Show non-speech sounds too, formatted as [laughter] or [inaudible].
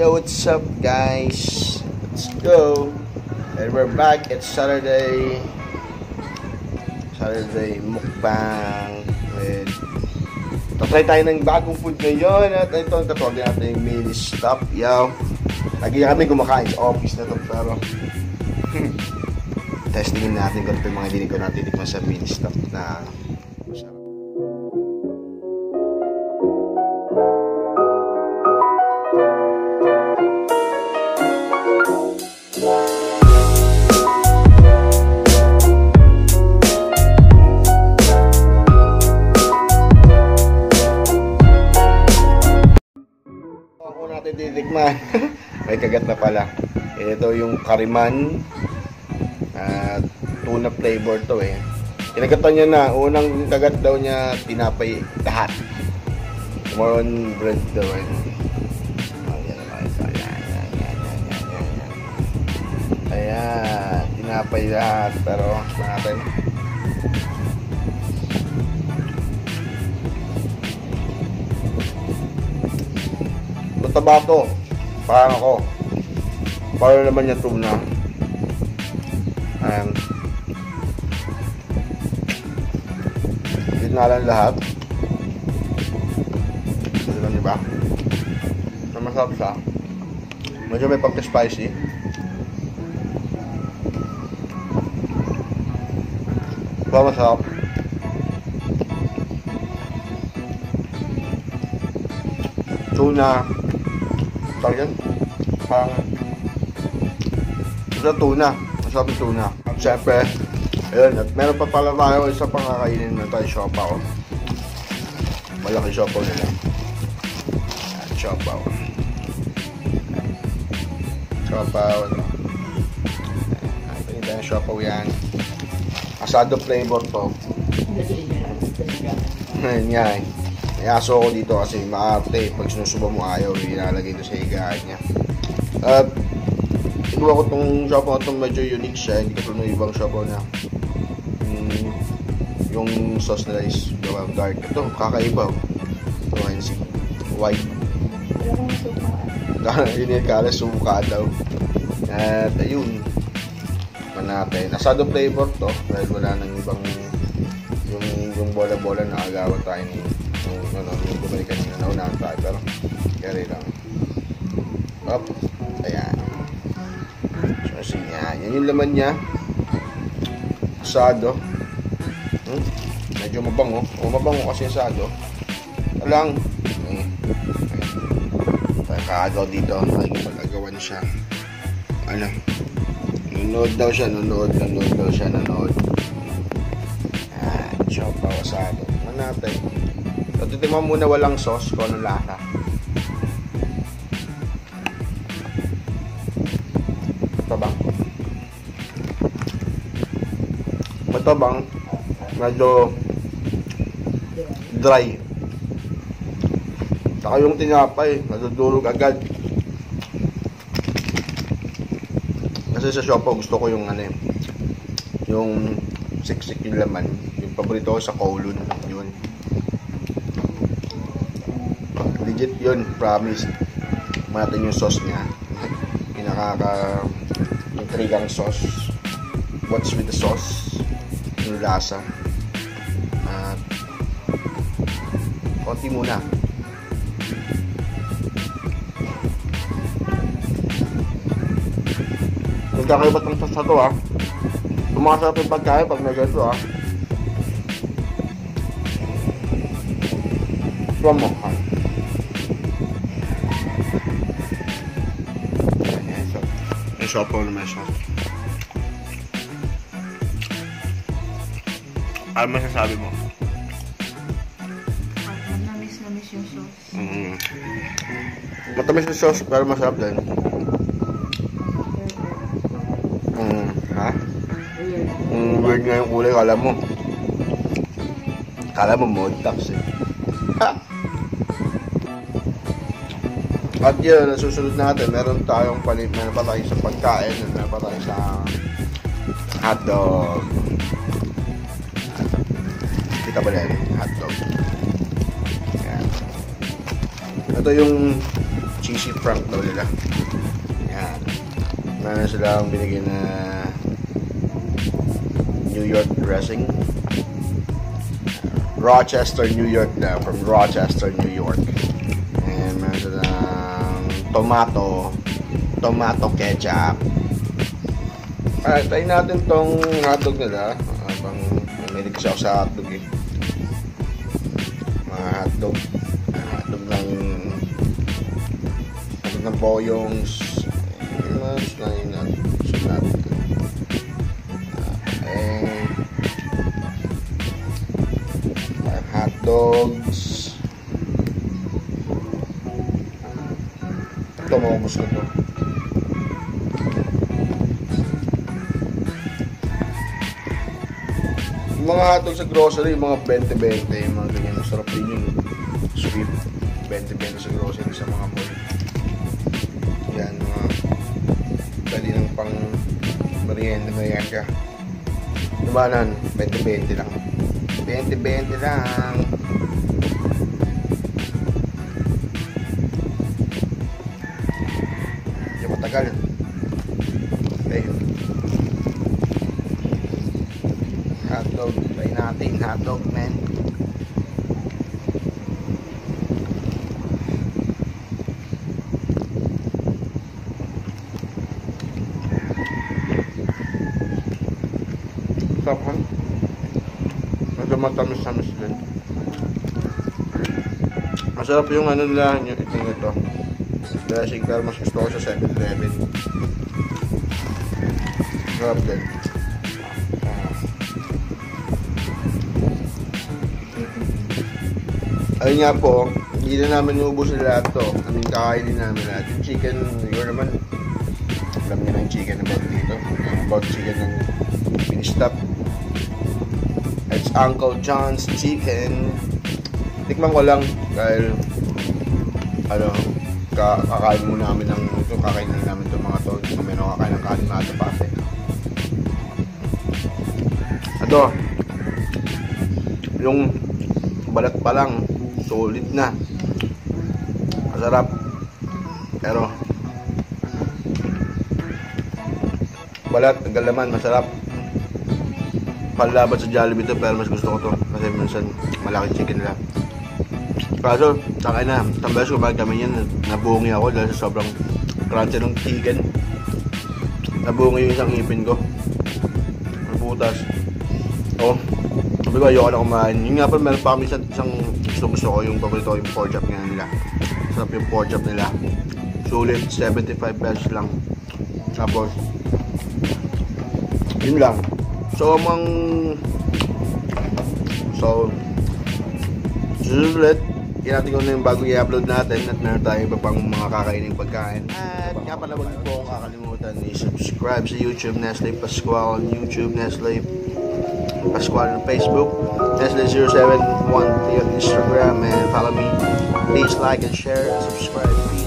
Yo, what's up guys? Let's go! And we're back. It's Saturday. Saturday mukbang with Tatry tayo ng bagong food ngayon at ito ang tatawag natin yung mini stop. Yo! Lagi kami kumakain sa office na to pero [laughs] testingin natin kung ito yung mga hindi ko natin sa mini stop na natin titikman. [laughs] May kagat na pala. Ito yung kariman. At tuna flavor to eh. Kinagatan niya na. Unang kagat daw niya, tinapay lahat. More on bread daw. eh. Ayan, tinapay lahat. Pero, natin. Mataba to. Parang ako. Parang naman niya tuna. Ayan. Gitna lang lahat. Alam niyo ba? Na masarap siya. Medyo may pagka-spicy. Ba masarap. Tuna. Tawag yan? Parang sa tuna. Masarap yung tuna. At syempre, ayun, at meron pa pala tayo isa pang kakainin na tayo siopaw. Malaki siopaw nila. At siopaw. Siopaw, ano. Ayan, tingin tayo siopaw yan. Asado flavor to. Ayun nga eh. May aso ko dito kasi maarte. Pag sinusuba mo ayaw, ilalagay ito sa higaan niya. At kinuha ko tong siopaw na itong medyo unique siya. Hindi ko ng ibang siopaw na mm, yung sauce nila is gawang dark. Ito, kakaiba. Ito, ayun si white. [laughs] Yun yung kala, suka daw. At ayun. Pa natin. Asado flavor to. Dahil wala nang ibang yung yung bola-bola na agawan tayo ni yung ano, yung bumalik kanina naunahan tayo pero carry lang. Up. Ayan. So, kasi yan. Yung laman niya. Asado. Hmm? Medyo mabango. O mabango kasi asado. Alang. Eh. Tayo kaagaw dito. Nakikipag-agawan siya. Ano? Nanonood daw siya. Nanonood. Nanonood daw siya. Nanonood. Ayan. Siopaw asado. Ano natin? So, titigman muna walang sauce kung anong lasa. Matabang. Matabang. Medyo dry. Saka yung tinapay, nadudurog agad. Kasi sa siopaw gusto ko yung ano eh, yung siksik yung laman. Yung paborito ko sa kowloon. Yun. Legit yun, promise. Matin yung sauce niya. Pinakaka intrigang sauce. What's with the sauce? Yung lasa. At konti muna. Nagkakaiba tong sauce na to ah. Tumakasarap yung pagkain pag nag-ito ah. From mo. May siopaw na may sauce. Ano masasabi mo? Namis-namis yung sauce. Mm. Matamis yung sauce pero masarap din. Mm. Ha? Mm, weird nga yung kulay, kala mo. Kala mo mod tax eh. Ha! At yun, ang susunod natin, meron tayong palit, meron pa tayo sa pagkain, meron pa tayo sa hotdog. Kita ba yan? Hotdog. Yan. Ito yung cheesy frank daw nila. Yan. Meron silang binigyan na New York dressing. Rochester, New York na. From Rochester, New York. Tomato. Tomato ketchup. Alright, try natin tong hotdog nila. Habang namilig siya ako sa hotdog eh. Mga hotdog. Ah, Hotdog ng hotdog ng boyongs. Mas na yun na. Sunat. Eh, ah, hot maubos ko to. Mga hotdog sa grocery, mga 20-20, yung mga ganyan, masarap din yun. Sweet, 20-20 sa grocery sa mga mall. Yan, mga pwede nang pang merienda merienda. Diba nan? 20-20 lang. 20-20 lang. Matagal. Okay. Hotdog. Try natin. Hotdog, man. Sarap ha? Medyo matamis-tamis din. Masarap yung ano nila, yung ito. Dressing pero mas gusto ko sa 7-Eleven. Sarap din. Ayun nga po, hindi na namin naubos na lahat to. I mean, kakainin namin lahat. Yung chicken, yun naman, alam niyo na yung chicken about dito. About chicken ng pinistap. It's Uncle John's Chicken. Tikman ko lang dahil ano, ka kakain muna namin ng ito, kakain na namin itong mga to. Hindi kami nakakain ng kanin ito pate. Ito, yung balat pa lang, solid na. Masarap. Pero, balat, ang galaman, masarap. Panlaban sa Jollibee to, pero mas gusto ko to. Kasi minsan, malaki chicken nila. Kaso, takay na, isang beses kumain kami yan, nabungi ako dahil sa sobrang crunchy ng chicken. Nabungi yung isang ngipin ko. Nabutas. Oh, sabi ko ayoko na kumain. Yun nga pa, meron pa kami isang, isang gusto gusto ko yung paborito yung pork chop nga nila. Sarap yung pork chop nila. Sulit, 75 pesos lang. Tapos, yun lang. So, amang... So, susulit, yan natin kung ano yung bago i-upload natin at meron tayong iba pang mga kakaining pagkain. At nga pala wag po akong kakalimutan i-subscribe sa YouTube Nestle Pascual on YouTube Nestle Pascual on Facebook Nestle071 on Instagram and follow me please like and share and subscribe